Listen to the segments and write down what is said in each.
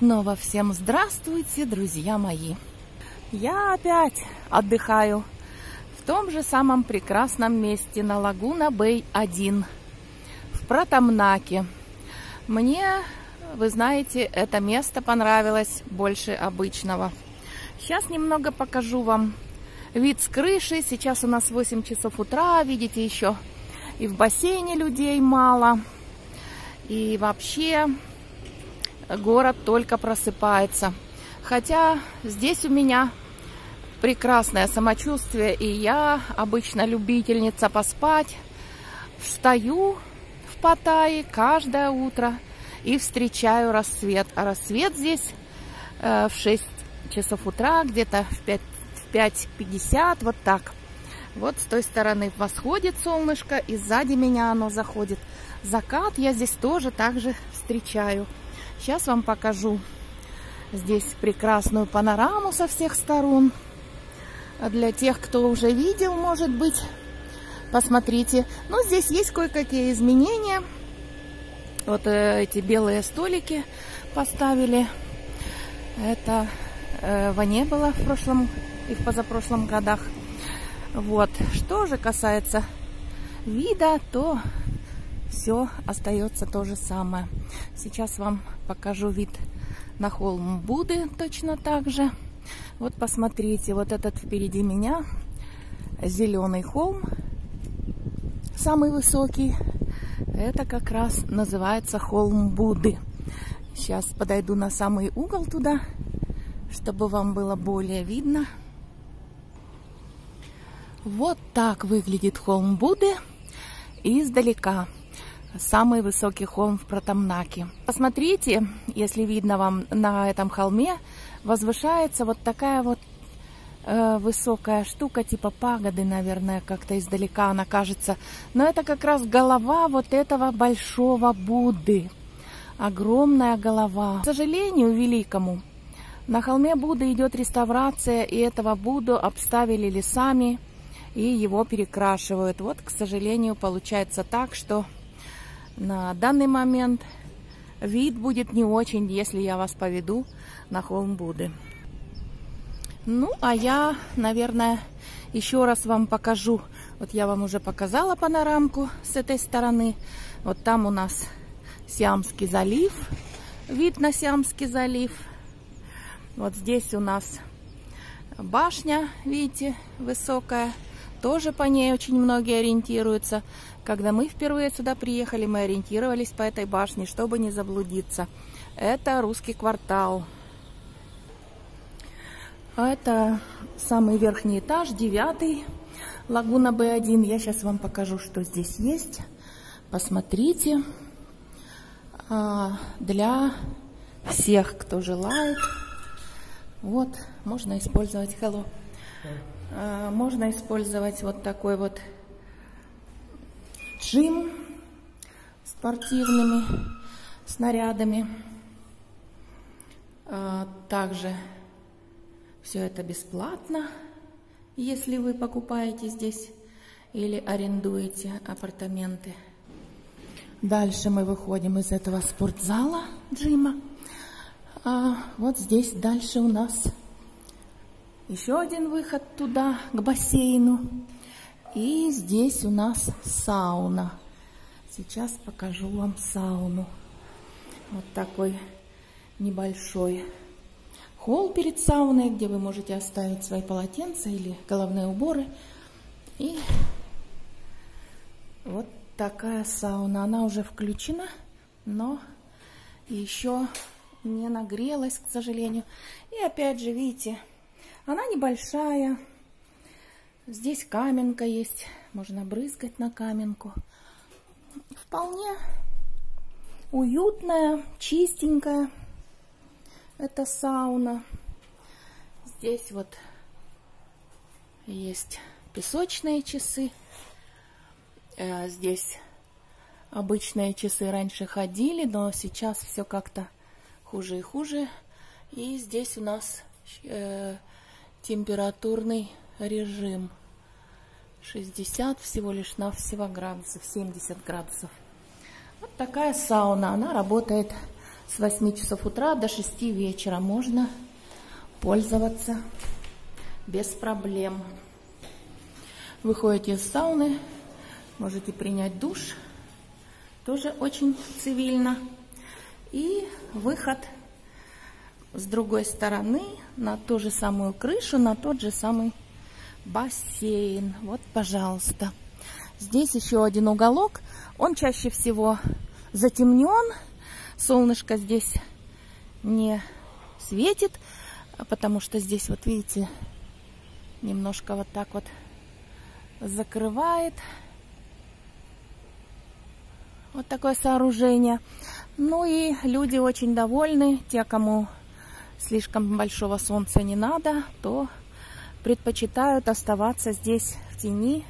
снова всем здравствуйте, друзья мои! Я опять отдыхаю в том же самом прекрасном месте на Лагуна Бэй 1 в Протамнаке. Мне, вы знаете, это место понравилось больше обычного. Сейчас немного покажу вам вид с крыши. Сейчас у нас 8 часов утра, видите, еще и в бассейне людей мало. И вообще город только просыпается. Хотя здесь у меня прекрасное самочувствие, и я обычно любительница поспать. Встаю в Паттайе каждое утро и встречаю рассвет. А рассвет здесь э, в 6 часов утра, где-то в 5 в 5.50, вот так. Вот с той стороны восходит солнышко, и сзади меня оно заходит. Закат я здесь тоже также встречаю. Сейчас вам покажу здесь прекрасную панораму со всех сторон. Для тех, кто уже видел, может быть, посмотрите. Но здесь есть кое-какие изменения. Вот э, эти белые столики поставили. Это э, не было в прошлом и в позапрошлом годах. Вот. Что же касается вида, то все остается то же самое. Сейчас вам покажу вид на холм Буды точно так же. Вот посмотрите, вот этот впереди меня зеленый холм, самый высокий. Это как раз называется холм Буды. Сейчас подойду на самый угол туда, чтобы вам было более видно. Вот так выглядит холм Буды издалека самый высокий холм в Протамнаке. Посмотрите, если видно вам на этом холме, возвышается вот такая вот э, высокая штука, типа пагоды, наверное, как-то издалека она кажется. Но это как раз голова вот этого большого Будды. Огромная голова. К сожалению, великому, на холме Будды идет реставрация, и этого Будду обставили лесами, и его перекрашивают. Вот, к сожалению, получается так, что на данный момент вид будет не очень, если я вас поведу на холм Будды. Ну, а я, наверное, еще раз вам покажу. Вот я вам уже показала панорамку с этой стороны. Вот там у нас Сиамский залив. Вид на Сиамский залив. Вот здесь у нас башня, видите, высокая. Тоже по ней очень многие ориентируются. Когда мы впервые сюда приехали, мы ориентировались по этой башне, чтобы не заблудиться. Это русский квартал. А это самый верхний этаж, девятый, лагуна Б1. Я сейчас вам покажу, что здесь есть. Посмотрите. А, для всех, кто желает. Вот, можно использовать hello. А, можно использовать вот такой вот джим спортивными снарядами. А, также все это бесплатно, если вы покупаете здесь или арендуете апартаменты. Дальше мы выходим из этого спортзала джима. А вот здесь дальше у нас еще один выход туда, к бассейну. И здесь у нас сауна. Сейчас покажу вам сауну. Вот такой небольшой холл перед сауной, где вы можете оставить свои полотенца или головные уборы. И вот такая сауна. Она уже включена, но еще не нагрелась, к сожалению. И опять же, видите, она небольшая. Здесь каменка есть. Можно брызгать на каменку. Вполне уютная, чистенькая. Это сауна. Здесь вот есть песочные часы. Э, здесь обычные часы раньше ходили, но сейчас все как-то хуже и хуже. И здесь у нас э, температурный режим 60 всего лишь навсего градусов, 70 градусов. Вот такая сауна, она работает С 8 часов утра до 6 вечера можно пользоваться без проблем. Выходите из сауны, можете принять душ, тоже очень цивильно. И выход с другой стороны на ту же самую крышу, на тот же самый бассейн. Вот, пожалуйста. Здесь еще один уголок. Он чаще всего затемнен. Солнышко здесь не светит, потому что здесь, вот видите, немножко вот так вот закрывает. Вот такое сооружение. Ну и люди очень довольны. Те, кому слишком большого солнца не надо, то предпочитают оставаться здесь в тени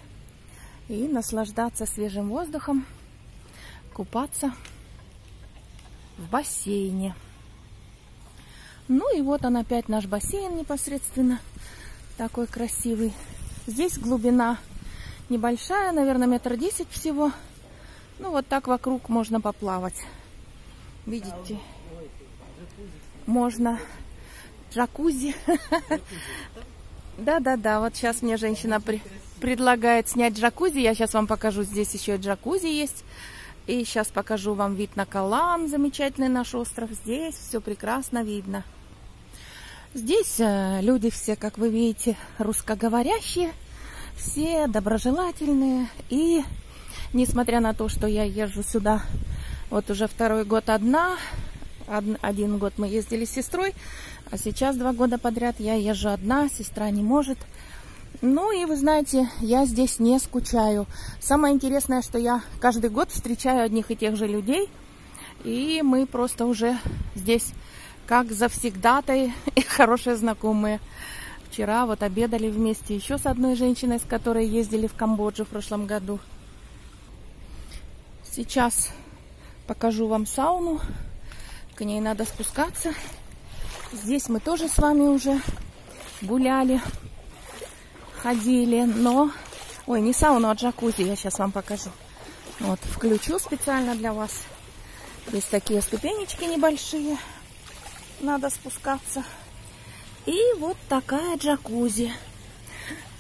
и наслаждаться свежим воздухом, купаться в бассейне. Ну и вот он опять наш бассейн непосредственно, такой красивый. Здесь глубина небольшая, наверное, метр десять всего. Ну вот так вокруг можно поплавать. Видите? Можно джакузи. Да-да-да, вот сейчас мне женщина при предлагает снять джакузи. Я сейчас вам покажу, здесь еще и джакузи есть. И сейчас покажу вам вид на Калан, замечательный наш остров. Здесь все прекрасно видно. Здесь э, люди все, как вы видите, русскоговорящие, все доброжелательные. И несмотря на то, что я езжу сюда вот уже второй год одна, один год мы ездили с сестрой, а сейчас два года подряд я езжу одна, сестра не может. Ну и вы знаете, я здесь не скучаю. Самое интересное, что я каждый год встречаю одних и тех же людей. И мы просто уже здесь как завсегдатой и хорошие знакомые. Вчера вот обедали вместе еще с одной женщиной, с которой ездили в Камбоджу в прошлом году. Сейчас покажу вам сауну. К ней надо спускаться. Здесь мы тоже с вами уже гуляли, ходили, но... Ой, не сауну, а джакузи я сейчас вам покажу. Вот, включу специально для вас. Здесь такие ступенечки небольшие. Надо спускаться. И вот такая джакузи.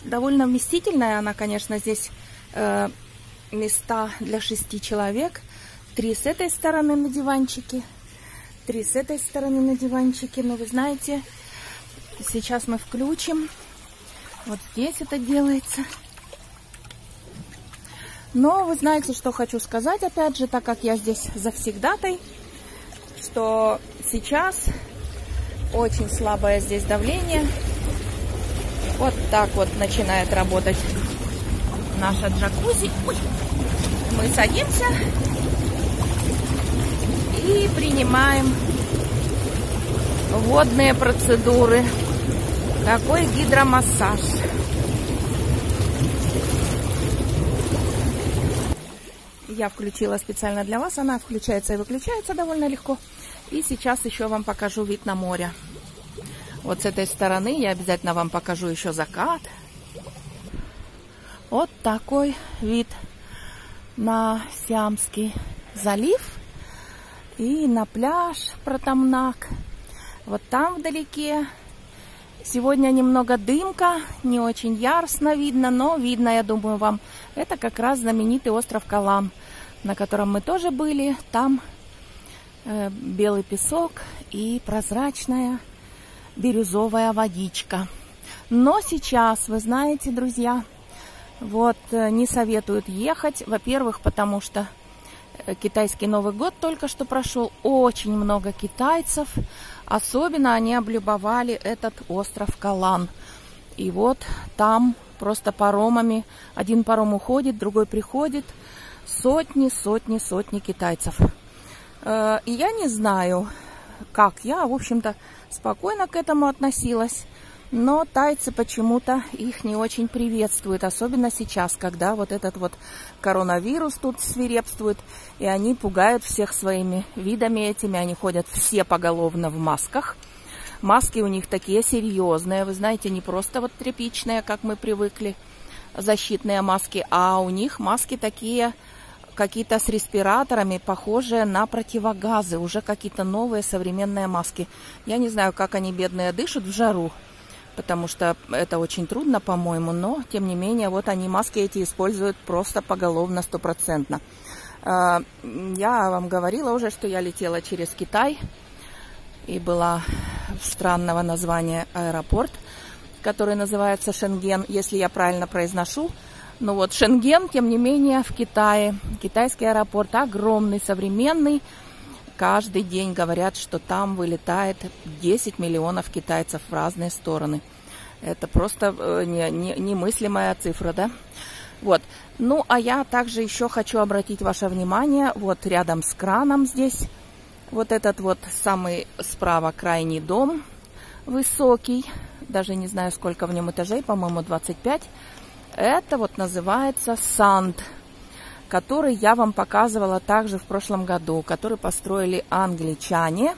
Довольно вместительная она, конечно, здесь э, места для шести человек. Три с этой стороны на диванчике три с этой стороны на диванчике. Но вы знаете, сейчас мы включим. Вот здесь это делается. Но вы знаете, что хочу сказать, опять же, так как я здесь завсегдатай, что сейчас очень слабое здесь давление. Вот так вот начинает работать наша джакузи. Ой. Мы садимся и принимаем водные процедуры. Такой гидромассаж. Я включила специально для вас. Она включается и выключается довольно легко. И сейчас еще вам покажу вид на море. Вот с этой стороны я обязательно вам покажу еще закат. Вот такой вид на Сиамский залив и на пляж Протамнак. Вот там вдалеке. Сегодня немного дымка, не очень яростно видно, но видно, я думаю, вам. Это как раз знаменитый остров Калам, на котором мы тоже были. Там э, белый песок и прозрачная бирюзовая водичка. Но сейчас, вы знаете, друзья, вот э, не советуют ехать. Во-первых, потому что китайский Новый год только что прошел. Очень много китайцев. Особенно они облюбовали этот остров Калан. И вот там просто паромами. Один паром уходит, другой приходит. Сотни, сотни, сотни китайцев. Э, и я не знаю, как. Я, в общем-то, спокойно к этому относилась. Но тайцы почему-то их не очень приветствуют, особенно сейчас, когда вот этот вот коронавирус тут свирепствует, и они пугают всех своими видами этими, они ходят все поголовно в масках. Маски у них такие серьезные, вы знаете, не просто вот тряпичные, как мы привыкли, защитные маски, а у них маски такие, какие-то с респираторами, похожие на противогазы, уже какие-то новые современные маски. Я не знаю, как они, бедные, дышат в жару, потому что это очень трудно, по-моему, но, тем не менее, вот они маски эти используют просто поголовно, стопроцентно. А, я вам говорила уже, что я летела через Китай и была странного названия аэропорт, который называется Шенген, если я правильно произношу. Ну вот Шенген, тем не менее, в Китае. Китайский аэропорт огромный, современный. Каждый день говорят, что там вылетает 10 миллионов китайцев в разные стороны. Это просто э, не, не, немыслимая цифра, да? Вот. Ну, а я также еще хочу обратить ваше внимание, вот рядом с краном здесь, вот этот вот самый справа крайний дом, высокий, даже не знаю, сколько в нем этажей, по-моему, 25. Это вот называется санд, который я вам показывала также в прошлом году, который построили англичане.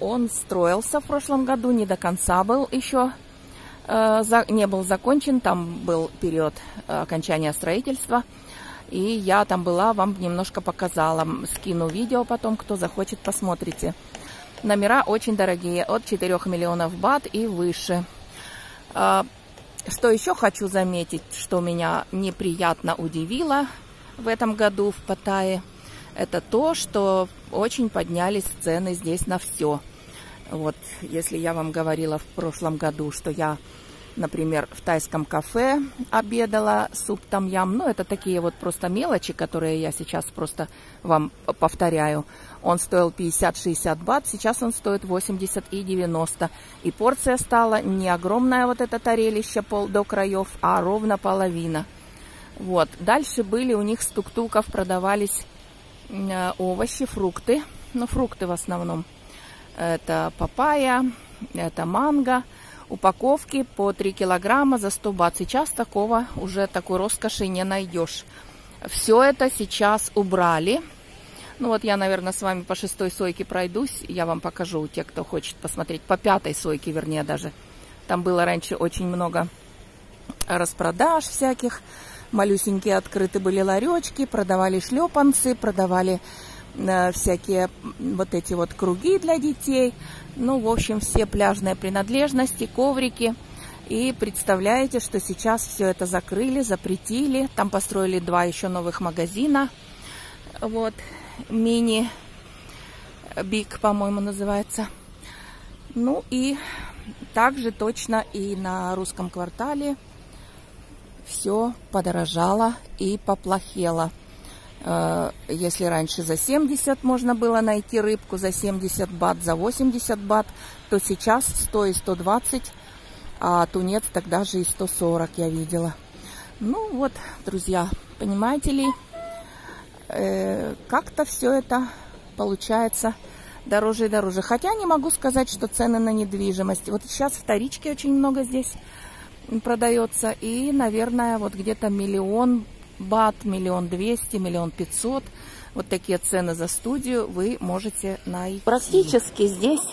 Он строился в прошлом году, не до конца был еще Э, не был закончен, там был период э, окончания строительства. И я там была, вам немножко показала. Скину видео потом, кто захочет, посмотрите. Номера очень дорогие, от 4 миллионов бат и выше. Э, что еще хочу заметить, что меня неприятно удивило в этом году в Паттайе, это то, что очень поднялись цены здесь на все. Вот, если я вам говорила в прошлом году, что я, например, в тайском кафе обедала суп там ям, ну, это такие вот просто мелочи, которые я сейчас просто вам повторяю. Он стоил 50-60 бат, сейчас он стоит 80 и 90. И порция стала не огромная вот это тарелище пол до краев, а ровно половина. Вот. Дальше были у них с тук-туков продавались э, овощи, фрукты. Ну, фрукты в основном. Это папайя, это манго. Упаковки по 3 килограмма за 100 бат. Сейчас такого уже такой роскоши не найдешь. Все это сейчас убрали. Ну вот я, наверное, с вами по шестой сойке пройдусь. Я вам покажу, те, кто хочет посмотреть. По пятой сойке, вернее, даже. Там было раньше очень много распродаж всяких. Малюсенькие открыты были ларечки, продавали шлепанцы, продавали Э, всякие вот эти вот круги для детей. Ну, в общем, все пляжные принадлежности, коврики. И представляете, что сейчас все это закрыли, запретили. Там построили два еще новых магазина. Вот, мини, биг, по-моему, называется. Ну и также точно и на русском квартале все подорожало и поплохело. Э, если раньше за 70 можно было найти рыбку, за 70 бат, за 80 бат, то сейчас 100 и 120, а тунец тогда же и 140 я видела. Ну вот, друзья, понимаете ли, э, как-то все это получается дороже и дороже. Хотя не могу сказать, что цены на недвижимость. Вот сейчас вторички очень много здесь продается. И, наверное, вот где-то миллион бат, миллион двести, миллион пятьсот. Вот такие цены за студию вы можете найти. Практически здесь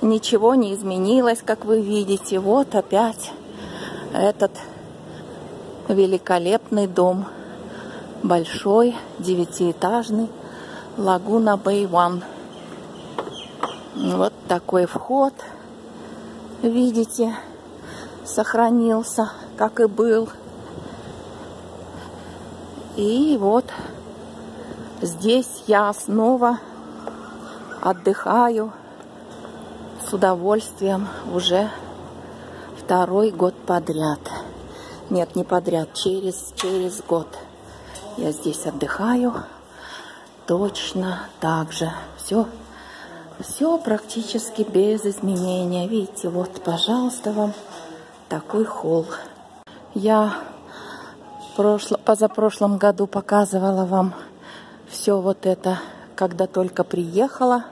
ничего не изменилось, как вы видите. Вот опять этот великолепный дом. Большой, девятиэтажный. Лагуна Бэй Ван. Вот такой вход. Видите, сохранился, как и был. И вот здесь я снова отдыхаю с удовольствием уже второй год подряд. Нет, не подряд, через, через год. Я здесь отдыхаю точно так же. Все, все практически без изменения. Видите, вот, пожалуйста, вам такой холл. Я прошло, позапрошлом году показывала вам все вот это, когда только приехала.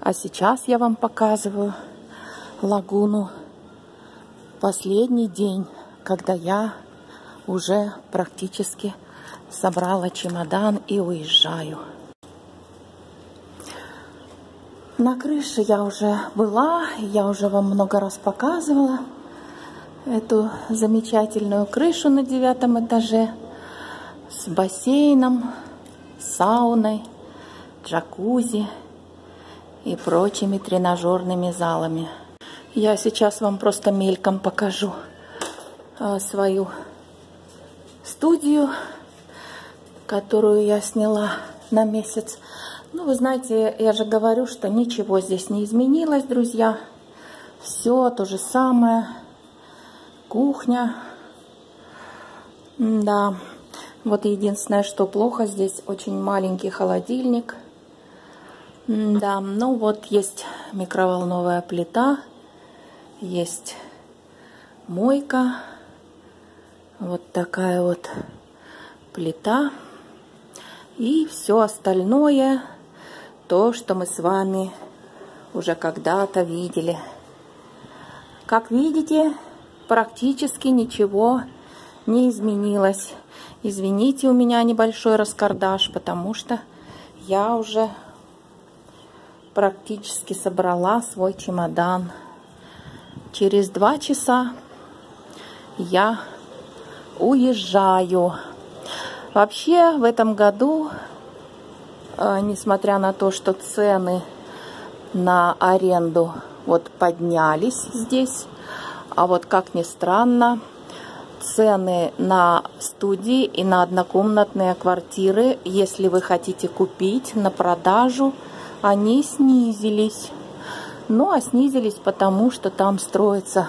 А сейчас я вам показываю лагуну последний день, когда я уже практически собрала чемодан и уезжаю. На крыше я уже была, я уже вам много раз показывала эту замечательную крышу на девятом этаже с бассейном, сауной, джакузи и прочими тренажерными залами. Я сейчас вам просто мельком покажу а, свою студию, которую я сняла на месяц. Ну, вы знаете, я же говорю, что ничего здесь не изменилось, друзья. Все то же самое. Кухня. Да. Вот единственное, что плохо, здесь очень маленький холодильник. Да, ну вот есть микроволновая плита, есть мойка, вот такая вот плита. И все остальное, то, что мы с вами уже когда-то видели. Как видите, практически ничего не изменилось. Извините, у меня небольшой раскардаш, потому что я уже практически собрала свой чемодан. Через два часа я уезжаю. Вообще в этом году, э, несмотря на то, что цены на аренду вот поднялись здесь, а вот как ни странно, цены на студии и на однокомнатные квартиры, если вы хотите купить на продажу, они снизились. Ну, а снизились потому, что там строится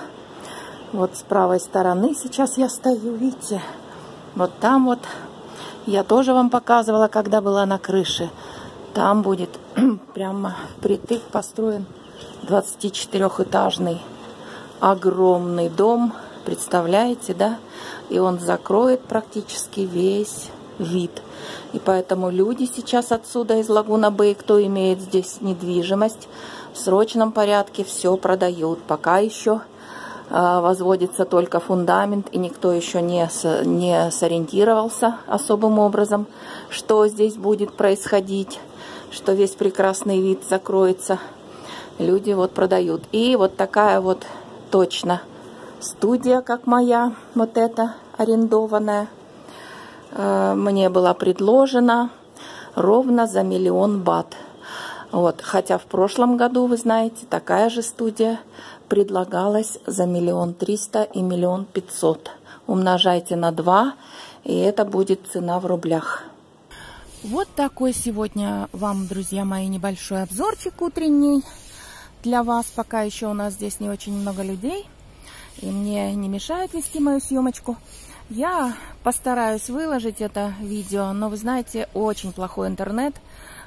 вот с правой стороны. Сейчас я стою, видите, вот там вот. Я тоже вам показывала, когда была на крыше. Там будет прямо притык построен 24-этажный огромный дом Представляете, да? И он закроет практически весь вид. И поэтому люди сейчас отсюда из Лагуна Бэй, кто имеет здесь недвижимость, в срочном порядке все продают. Пока еще э, возводится только фундамент, и никто еще не, не сориентировался особым образом, что здесь будет происходить, что весь прекрасный вид закроется. Люди вот продают. И вот такая вот точно студия, как моя, вот эта арендованная, э, мне была предложена ровно за миллион бат. Вот. Хотя в прошлом году, вы знаете, такая же студия предлагалась за миллион триста и миллион пятьсот. Умножайте на два, и это будет цена в рублях. Вот такой сегодня вам, друзья мои, небольшой обзорчик утренний для вас. Пока еще у нас здесь не очень много людей и мне не мешает вести мою съемочку. Я постараюсь выложить это видео, но вы знаете, очень плохой интернет.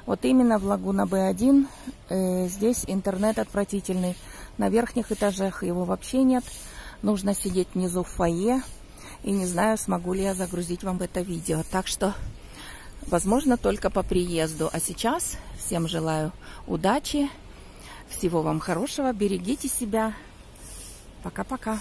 Вот именно в Лагуна Б1 э, здесь интернет отвратительный. На верхних этажах его вообще нет. Нужно сидеть внизу в фойе. И не знаю, смогу ли я загрузить вам это видео. Так что, возможно, только по приезду. А сейчас всем желаю удачи, всего вам хорошего, берегите себя. Пока-пока.